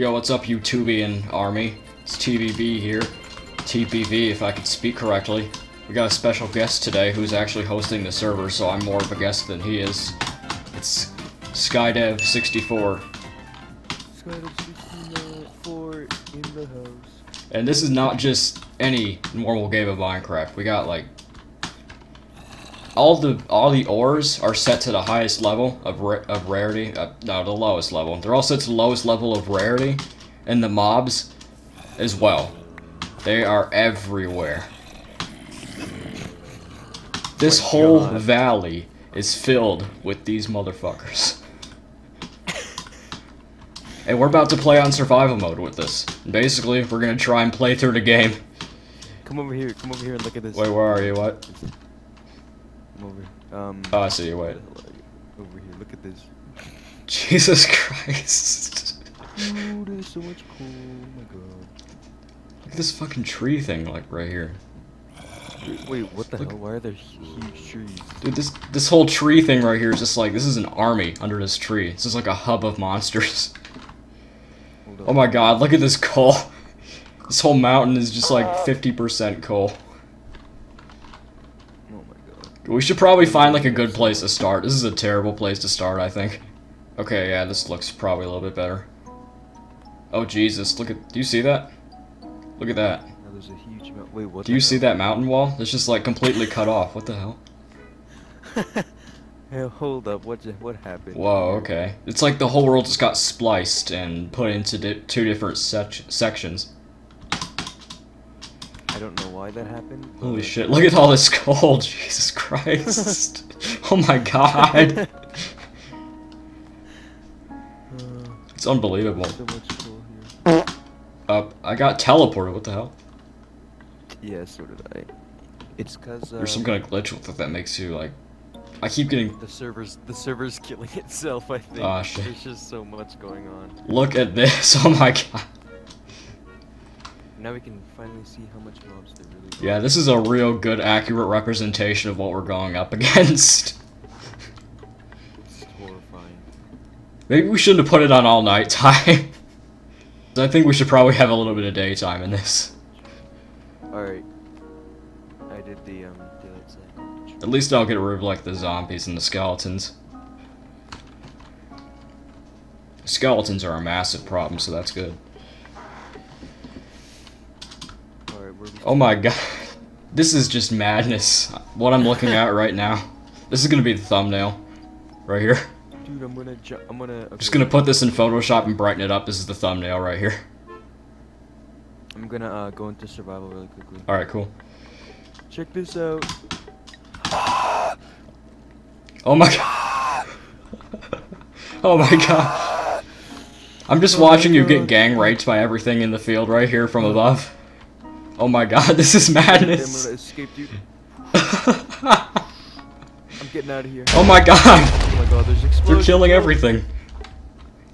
Yo, what's up, YouTubian army? It's TVB here. TBV, if I could speak correctly. We got a special guest today who's actually hosting the server, so I'm more of a guest than he is. It's Skydev64. Skydev64 in the house. And this is not just any normal game of Minecraft. We got like all the all the ores are set to the highest level of ra of rarity. Uh, no, the lowest level. They're all set to the lowest level of rarity, and the mobs as well. They are everywhere. This Oh whole God. valley is filled with these motherfuckers. And we're about to play on survival mode with this. Basically, we're gonna try and play through the game. Come over here. Come over here and look at this. Wait, where are you? What? Come over. Um. Oh, I see you. Wait. where the hell are you? Over here. Look at this. Jesus Christ. Ooh, there's so much cool. Oh my god. Look at this fucking tree thing, like, right here. Wait, wait, what the Look. hell? Why are there huge trees? Dude, this this whole tree thing right here is just like, this is an army under this tree. This is like a hub of monsters. Oh my god, look at this coal. This whole mountain is just like 50% coal. We should probably find like a good place to start. This is a terrible place to start, I think. Okay, yeah, this looks probably a little bit better. Oh Jesus, look at do you see that? Look at that. There's a huge. Wait? Do you see that mountain wall? It's just like completely cut off. What the hell? hey, hold up. What? What happened? Whoa, okay. It's like the whole world just got spliced and put into di two different sec sections. I don't know why that happened. Holy shit, look at all this coal, Jesus Christ. oh my god. It's unbelievable. so much cool here. Uh, I got teleported, what the hell? Yeah, so did I. It's cause uh, There's some kind of glitch with it that makes you like... I keep getting... the server's the server's killing itself. I think. Aw, shit. There's just so much going on. Look at this, oh my god. Now we can finally see how much mobs there really. are. Yeah, this is a real good, accurate representation of what we're going up against. It's horrifying. Maybe we shouldn't have put it on all night time. I think we should probably have a little bit of daytime in this. All right. I did the um daylight cycle. At least I'll get rid of like the zombies and the skeletons. Skeletons are a massive problem, so that's good. All right, where we Oh my god. This is just madness. What I'm looking at right now. This is gonna be the thumbnail. Right here. Dude, I'm gonna I'm gonna. Okay, Just gonna put this in Photoshop and brighten it up. This is the thumbnail right here. I'm gonna uh, go into survival really quickly. Alright, cool. Check this out. Oh my god. oh my god. I'm just watching you get gang raped by everything in the field right here from above. Oh my god, this is madness. escape. I'm getting out of here. oh my god. Oh my god, there's explosions. They're killing everything.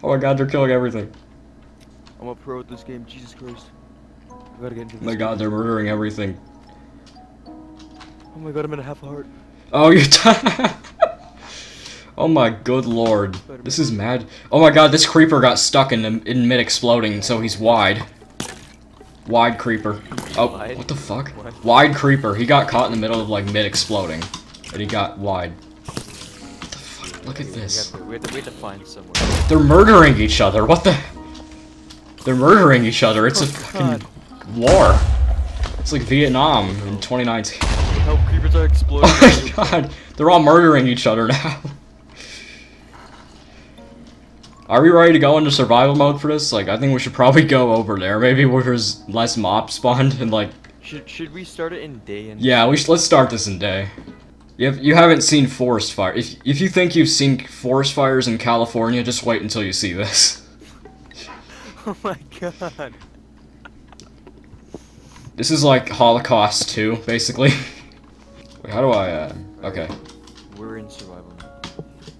Oh my god, they're killing everything. I'm a pro at this game. Jesus Christ. I gotta get into Oh my god, game. they're murdering everything. Oh my god, I'm at a half a heart. Oh, you're oh my good lord. This is mad. Oh my god, this creeper got stuck in, the, in mid-exploding, so he's wide. Wide creeper. Oh, Wide? what the fuck? What? Wide creeper. He got caught in the middle of, like, mid-exploding. And he got wide. What the fuck? Look at this. We have to, we have to find someone. They're murdering each other. What the? They're murdering each other. It's a Oh, fucking war. It's like Vietnam in 2019. Help, creepers are exploding. Oh my god, they're all murdering each other now. Are we ready to go into survival mode for this? Like, I think we should probably go over there. Maybe where there's less mob spawned and like, Should should we start it in day and? yeah, we should, let's start this in day. You, have, you haven't seen forest fire. If, if you think you've seen forest fires in California, just wait until you see this. Oh my god. This is like Holocaust 2, basically. Wait, how do I, uh, okay. We're in survival.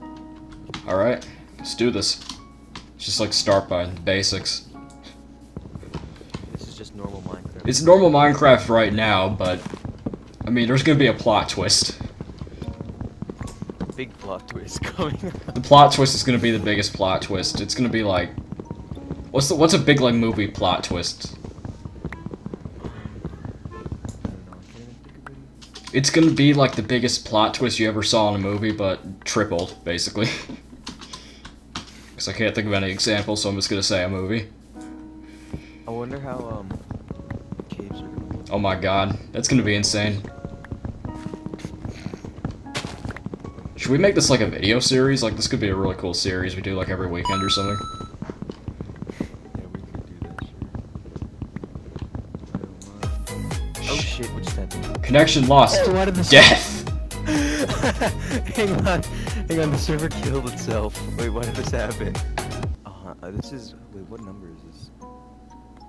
mode. Alright, let's do this. Just like start by the basics. This is just normal Minecraft. It's normal Minecraft right now, but I mean, there's gonna be a plot twist. Big plot twist coming. The plot twist is gonna be the biggest plot twist. It's gonna be like, What's the, what's a big like movie plot twist? I don't know. I can't even think of any. It's gonna be like the biggest plot twist you ever saw in a movie, but tripled, basically. Because I can't think of any examples, so I'm just gonna say a movie. I wonder how um caves are. Oh my god, that's gonna be insane. Should we make this like a video series? Like, this could be a really cool series we do like every weekend or something. Yeah, we could do that. Sure. I don't mind. Oh shit! What just happened? Connection lost. Why Death! hang on, hang on. The server killed itself. Wait, why did this happen? Uh, uh this is wait. What number is this?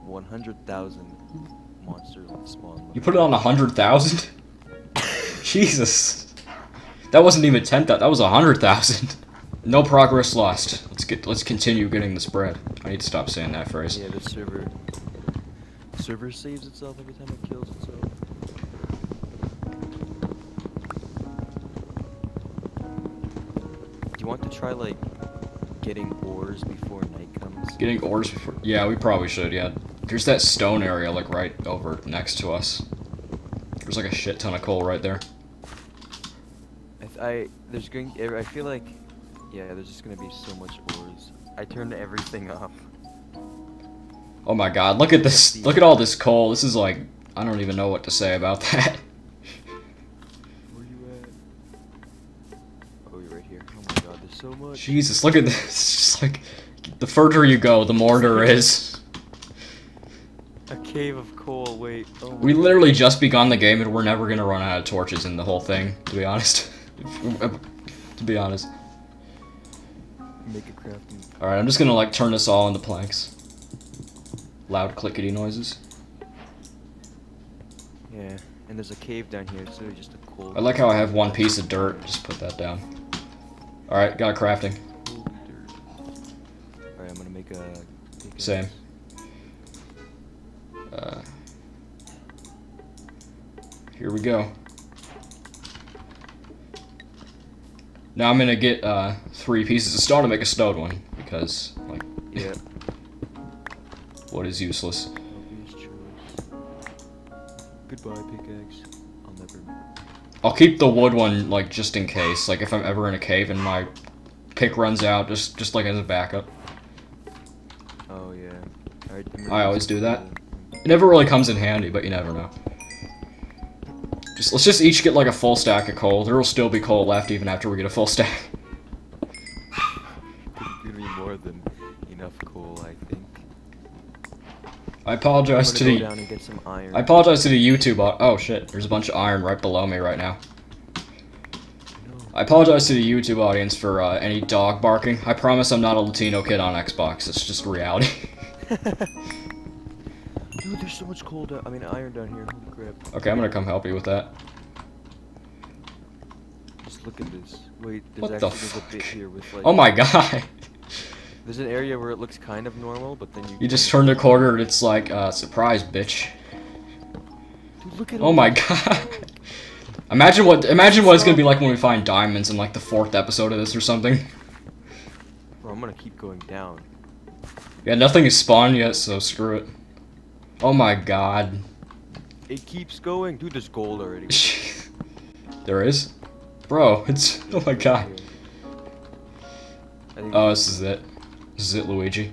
One hundred thousand monster spawn. You put it on a hundred thousand? Jesus. That wasn't even ten thousand. That was a hundred thousand. No progress lost. Let's get. Let's continue getting the spread. I need to stop saying that phrase. Yeah, the server. The server saves itself every time it kills itself. You want to try like getting ores before night comes? Getting ores before. Yeah, we probably should. Yeah. There's that stone area like right over next to us. There's like a shit ton of coal right there. I, th- I there's going. I feel like, yeah, there's just gonna be so much ores. I turned everything up. Oh my god, look at this. Look at all this coal. This is like. I don't even know what to say about that. Jesus, look at this. It's just like. The further you go, the more there is. A cave of coal. Wait. Oh. We my literally just begun the game and we're never gonna run out of torches in the whole thing, to be honest. to be honest. God. Make a crafting. Alright, I'm just gonna like turn this all into planks. Loud clickety noises. Yeah, and there's a cave down here too. Just a coal. I like how I have one piece of dirt. Just put that down. Alright, got crafting. Alright, I'm gonna make a. pickaxe. Same. Uh, here we go. Now I'm gonna get uh, three pieces of stone to make a stone one because, like, Yeah. what is useless? Goodbye, pickaxe. I'll keep the wood one like just in case. Like if I'm ever in a cave and my pick runs out, just just like as a backup. Oh yeah. Alright. I always do that. It never really comes in handy, but you never know. Just let's just each get like a full stack of coal. There will still be coal left even after we get a full stack. I apologize gonna the down and get some iron. I apologize to the YouTube. Oh shit, there's a bunch of iron right below me right now. I apologize to the YouTube audience for uh, any dog barking. I promise I'm not a Latino kid on Xbox. It's just reality. Dude, there's so much coal down. I mean, iron down here. Okay, I'm gonna come help you with that. Just look at this. Wait, there's What actually the there's a bit fuck? here with like. Oh my god. There's an area where it looks kind of normal, but then you. You just turn the corner and it's like, uh, surprise, bitch. Dude, look at Oh my god. Imagine what imagine what it's gonna be like when we find diamonds in like the fourth episode of this or something. Bro, I'm gonna keep going down. Yeah, nothing is spawned yet, so screw it. Oh my god. It keeps going. Dude, there's gold already. there is? Bro, it's oh my god. Oh, this is it. This is it, Luigi.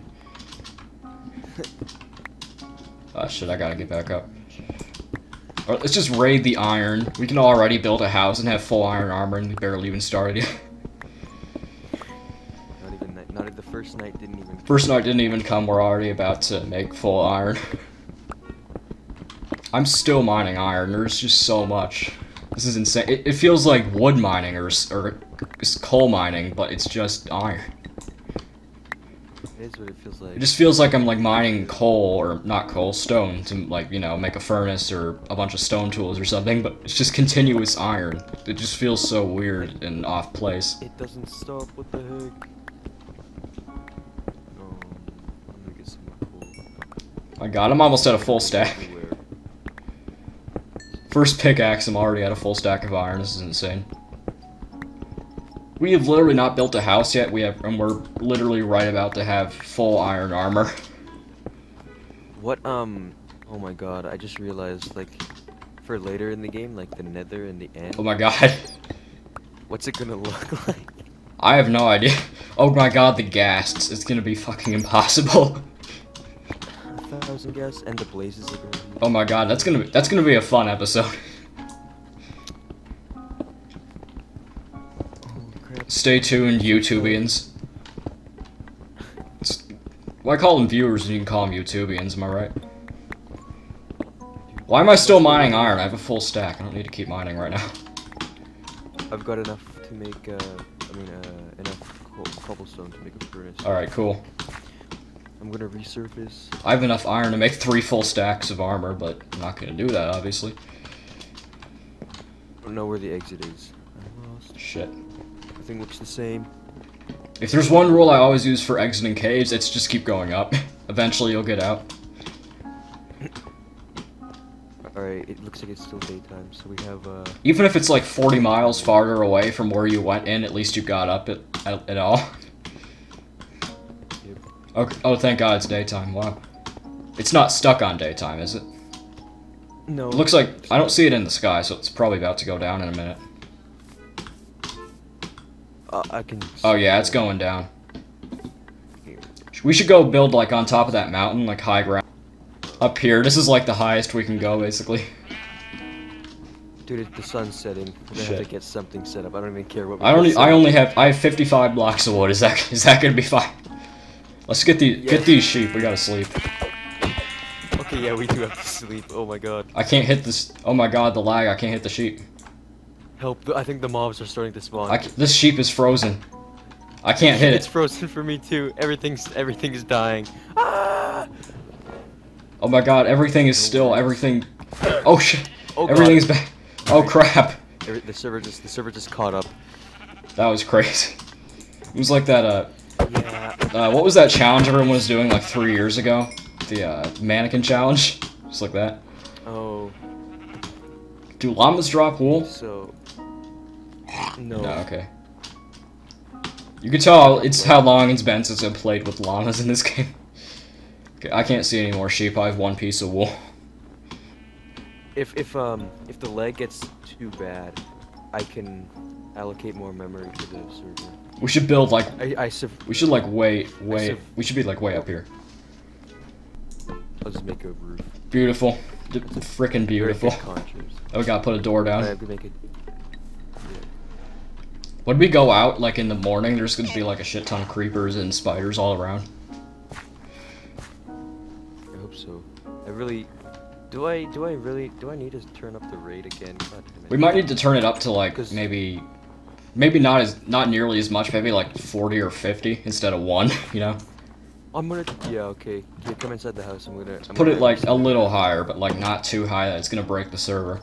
Oh shit, I gotta get back up. Alright, let's just raid the iron. We can already build a house and have full iron armor and we barely even started yet. not even that. Not the first night didn't even. First night didn't even come, we're already about to make full iron. I'm still mining iron, there's just so much. This is insane. It, it feels like wood mining or, or coal mining, but it's just iron. What it feels like. It just feels like I'm like mining coal, or not coal, stone, to like, you know, make a furnace or a bunch of stone tools or something, but it's just continuous iron. It just feels so weird and off place. It doesn't stop. What the heck? Oh, I'm gonna get some more coal. My god, I'm almost at a full stack. First pickaxe, I'm already at a full stack of iron. This is insane. We have literally not built a house yet. We have, and we're literally right about to have full iron armor. What um? Oh my god! I just realized like, for later in the game, like the Nether and the end. Oh my god. What's it gonna look like? I have no idea. Oh my god, the ghasts. It's gonna be fucking impossible. A thousand ghasts, and the blazes are gonna be. Oh my god, that's gonna be, that's gonna be a fun episode. Stay tuned, YouTubians. It's, well, I call them viewers, and you can call them YouTubians, am I right? Why am I still mining iron? I have a full stack. I don't need to keep mining right now. I've got enough to make. Uh, I mean, uh, enough co cobblestone to make a furnace. Alright, cool. I'm gonna resurface. I have enough iron to make three full stacks of armor, but I'm not gonna do that, obviously. I don't know where the exit is. I lost. Shit. Everything looks the same. If there's one rule I always use for exiting caves, it's just keep going up. Eventually you'll get out. Alright, it looks like it's still daytime, so we have, uh... Even if it's like 40 miles farther away from where you went in, at least you got up at, at, at all. Yep. Okay. Oh, thank God it's daytime. Wow. It's not stuck on daytime, is it? No. It looks like I don't see it in the sky, so it's probably about to go down in a minute. Uh, I can... Oh yeah, it's going down. We should go build like on top of that mountain, like high ground. Up here, this is like the highest we can go, basically. Dude, the sun's setting. Gonna have to get something set up. I don't even care what we I set I only have. I have 55 blocks of wood. Is that is that gonna be fine? Let's get these Yeah. get these sheep. We gotta sleep. Okay, yeah, we do have to sleep. Oh my god. I can't hit this. Oh my god, the lag. I can't hit the sheep. Help. I think the mobs are starting to spawn. This sheep is frozen. I can't hit it. It's frozen for me too. Everything's everything is dying. Ah! Oh my god, everything is still. Everything. Oh shit. Oh Everything god. is back. Oh crap. The server just the server just caught up. That was crazy. It was like that. Uh, Yeah. uh, what was that challenge everyone was doing like three years ago? The uh, mannequin challenge. Just like that. Oh. Do llamas drop wool? So. No. No, okay. You can tell it's how long it's been since I've played with llamas in this game. Okay, I can't see any more sheep. I have one piece of wool. If if um if the leg gets too bad, I can allocate more memory to the server. We should build like I I we should like way way we should be like way up here. I'll just make a roof. Beautiful, D- freaking beautiful. Oh, we gotta put a door down. When we go out like in the morning, there's gonna be like a shit ton of creepers and spiders all around. I hope so. I really. Do I do I really do I need to turn up the rate again? God damn it. We might need to turn it up to like 'Cause- maybe, maybe not as not nearly as much. Maybe like 40 or 50 instead of one. You know, I'm gonna. Yeah. Okay. Yeah, come inside the house. I'm gonna. I'm put gonna it like a little higher, but like not too high that it's gonna break the server.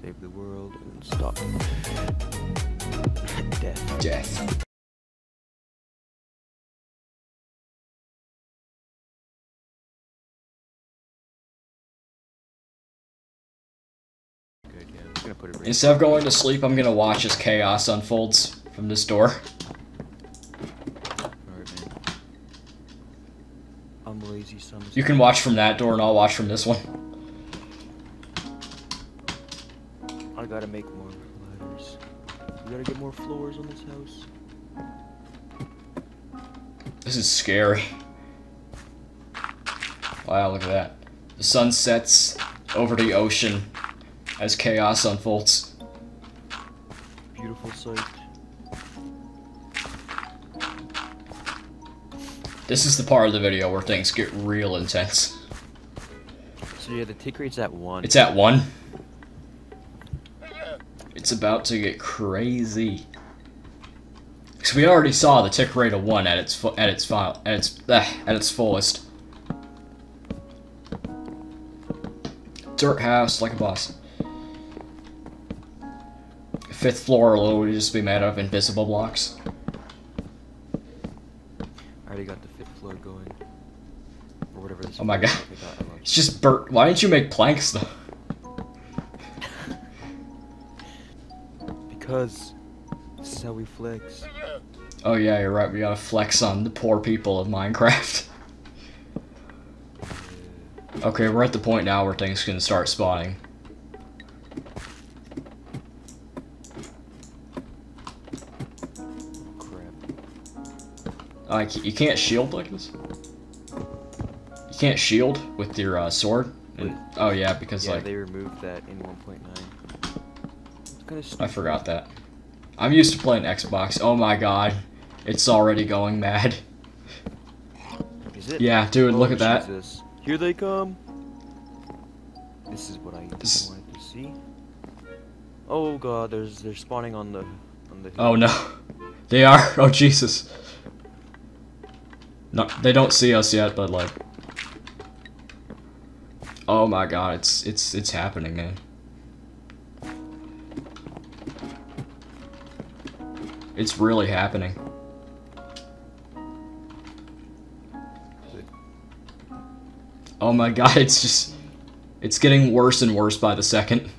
Save the world and stop. Death. Death. Good. Yeah. I'm just gonna put it right. Instead of going to sleep, I'm gonna watch as chaos unfolds from this door. Alright, man. I'm lazy. Some. You can watch from that door, and I'll watch from this one. Gotta make more ladders. We gotta get more floors on this house. This is scary. Wow, look at that. The sun sets over the ocean as chaos unfolds. Beautiful sight. This is the part of the video where things get real intense. So yeah, the tick rate's at one. It's at one. It's about to get crazy. Cause we already saw the tick rate of one at its at its file at its uh, at its fullest. Dirt house like a boss. Fifth floor will just be made of invisible blocks. I already got the fifth floor going. Or whatever this Oh my God. is. I got- I lost. It's just Bert. Why didn't you make planks though? Because this is how we flex. Oh yeah, you're right. We gotta flex on the poor people of Minecraft. okay, we're at the point now where things can start spawning. Like you can't shield like this. You can't shield with your uh, sword. And, oh yeah, because Yeah, like they removed that in 1.9. It's kind of I forgot that. I'm used to playing Xbox. Oh my god, it's already going mad. Is it? Yeah, dude, look Oh, at that. Jesus. Here they come. This is what I This- wanted to see. Oh god, there's they're spawning on the on the. Oh no, they are. Oh Jesus. No, they don't see us yet, but like. Oh my god, it's it's it's happening, man. It's really happening. Oh my god, it's just it's getting worse and worse by the second.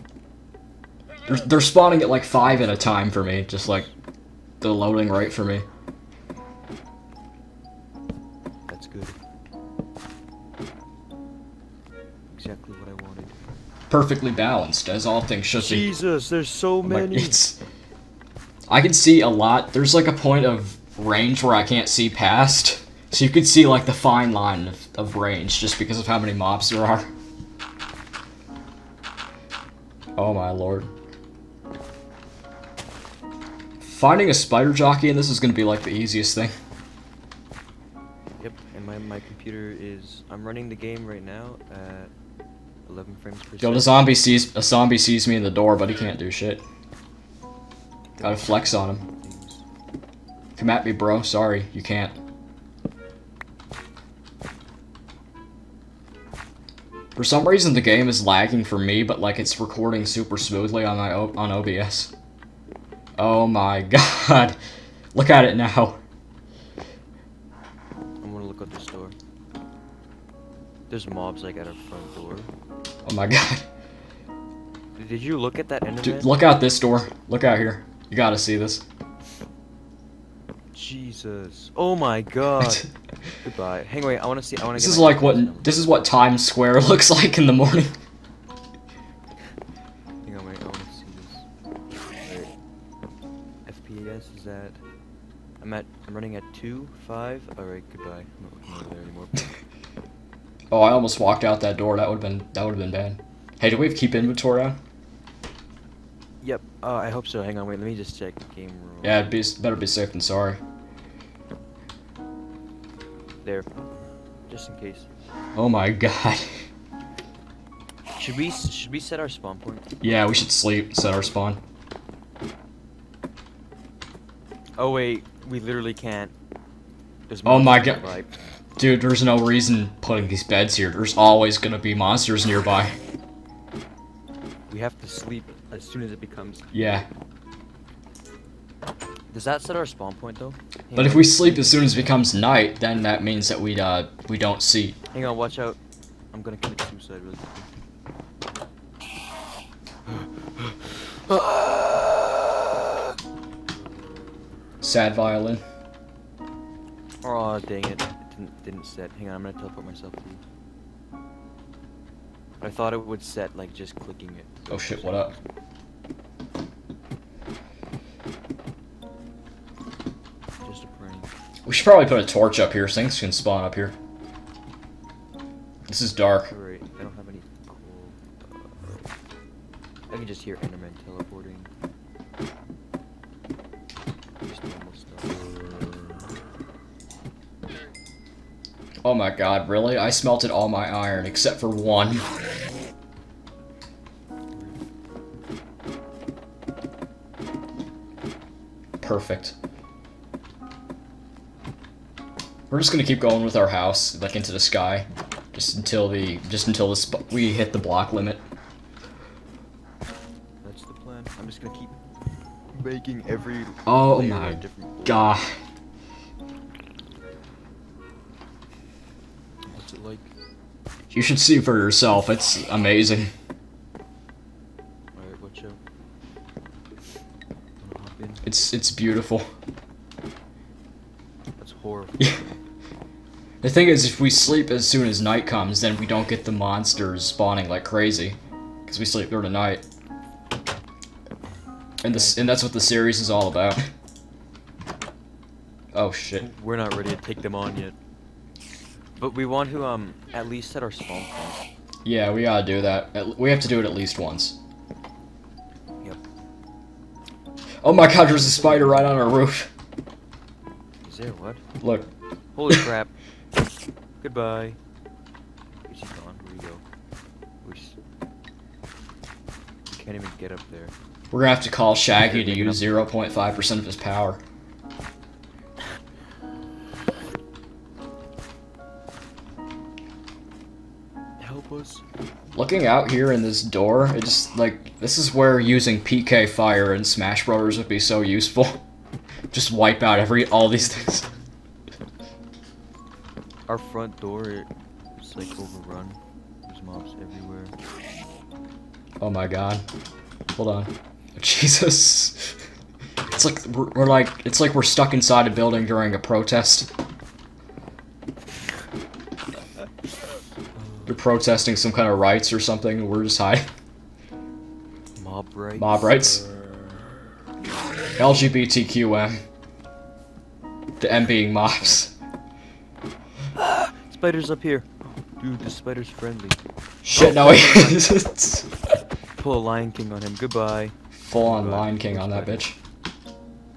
They're, they're spawning at like five at a time for me, just like the loading rate for me. That's good. Exactly what I wanted. Perfectly balanced, as all things should be. Jesus, there's so Like, many. it's I can see a lot. There's like a point of range where I can't see past. So you can see like the fine line of, of range just because of how many mobs there are. Oh my lord. Finding a spider jockey in this is gonna be like the easiest thing. Yep, and my my computer is. I'm running the game right now at 11 frames per Yo, second. the zombie sees a zombie sees me in the door, but he can't do shit. Gotta flex on him. Come at me, bro. Sorry, you can't. For some reason, the game is lagging for me, but like it's recording super smoothly on my o on OBS. Oh my god! Look at it now. I'm gonna look at this door. There's mobs like at our front door. Oh my god, Did you look at that dude! Look out this door. Look out here. You gotta see this. Jesus. Oh my god. Goodbye. Hang wait, I wanna see I wanna This is like what number. this is what Times Square looks like in the morning. Hang on, wait, I wanna see this. Wait. FPS is at I'm at I'm running at two, five. Alright, goodbye. I'm not looking over there anymore. Oh, I almost walked out that door. That would have been that would have been bad. Hey, do we have keep inventory on? Yep, uh, I hope so. Hang on, wait, let me just check game rule. Yeah, it'd be better be safe than sorry. There. Just in case. Oh my god. Should we should we set our spawn point? Yeah, we should sleep. Set our spawn. Oh wait, we literally can't. There's Oh my God. nearby. Dude, there's no reason putting these beds here. There's always gonna be monsters nearby. We have to sleep as soon as it becomes. Yeah. Does that set our spawn point though? Hang But if we sleep as soon as it becomes night, then that means that we uh we don't see. Hang on, watch out. I'm gonna commit suicide really quickly. Sad violin. Oh dang it! It didn't, didn't set. Hang on, I'm gonna teleport myself to you. I thought it would set like just clicking it. Oh shit, what up? Just a prank. We should probably put a torch up here so things can spawn up here. This is dark. I don't have any coal. Uh, I can just hear Enderman teleporting. Just normal stuff. Oh my god, really? I smelted all my iron except for one. Perfect. We're just gonna keep going with our house, like into the sky, just until the just until the sp- we hit the block limit. That's the plan. I'm just gonna keep making every Oh my. God, What's it like? you should see for yourself. It's amazing. It's it's beautiful. horrifying. The thing is, if we sleep as soon as night comes, then we don't get the monsters spawning like crazy, because we sleep during the night. And this, and that's what the series is all about. Oh shit! We're not ready to take them on yet. But we want to um at least set our spawn point. Yeah, we gotta do that. We have to do it at least once. Oh my god, there's a spider right on our roof. Is there what? Look, Holy crap. Goodbye. Where's he gone? Where'd he go? Where's... We can't even get up there. we're gonna have to call Shaggy to use 0.5% of his power. Help us. Looking out here in this door, it just like this is where using PK fire in Smash Brothers would be so useful. just wipe out every all these things. Our front door is like overrun. There's mobs everywhere. Oh my god. Hold on. Jesus. It's like we're, we're like it's like we're stuck inside a building during a protest. They're protesting some kind of rights or something. and We're just high. Mob rights. Mob rights. LGBTQM. The M being mobs. Spiders up here. Dude, the spider's friendly. Shit, no, he is. Pull a Lion King on him. Goodbye. Full on Good. Lion King on that bitch.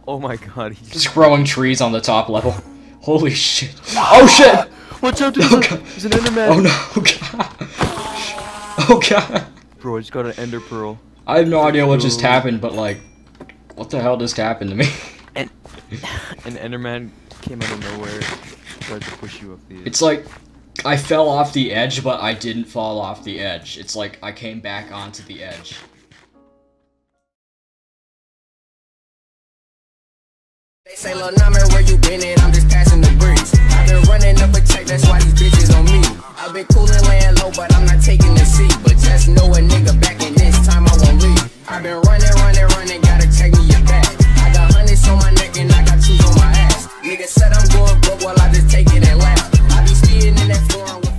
Oh my god, he's Just growing trees on the top level. Holy shit. Oh shit! Watch out, dude! Oh, He's, a- God. an Enderman! Oh no, Oh god. Oh god. Bro, I just got an Ender Pearl. I have no idea what just happened, but like, what the hell just happened to me? And an Enderman came out of nowhere, tried to push you off the edge. It's like, I fell off the edge, but I didn't fall off the edge. It's like I came back onto the edge. They say, little number, where you been at? I'm just passing the breeze. I've been running up a check, that's why these bitches on me. I've been coolin', and laying low, but I'm not taking the seat. But just know a nigga back in this time, I won't leave. I've been running, running, running, gotta check me your back. I got hundreds on my neck and I got two on my ass. Nigga said I'm going broke while I just take it and laugh. I be speeding in that floor.